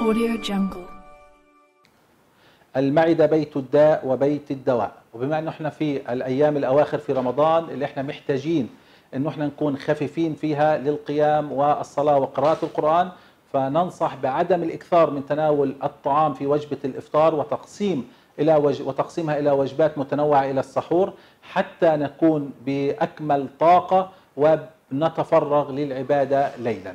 Audio Jungle. المعدة بيت الداء وبيت الدواء وبما إنه إحنا في الأيام الأواخر في رمضان اللي إحنا محتاجين إنه إحنا نكون خفيفين فيها للقيام والصلاة وقراءة القرآن فننصح بعدم الإكثار من تناول الطعام في وجبة الإفطار وتقسيم إلى وج... وتقسيمها إلى وجبات متنوعة إلى السحور حتى نكون بأكمل طاقة ونتفرغ للعبادة ليلا